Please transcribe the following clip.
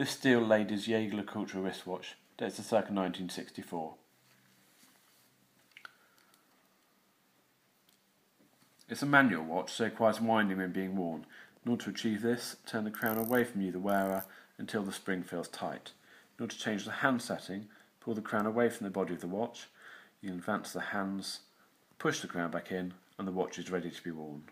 This steel ladies Jaeger LeCoultre wristwatch dates to circa 1964. It's a manual watch, so it requires winding when being worn. In order to achieve this, turn the crown away from you, the wearer, until the spring feels tight. In order to change the hand setting, pull the crown away from the body of the watch. You can advance the hands, push the crown back in, and the watch is ready to be worn.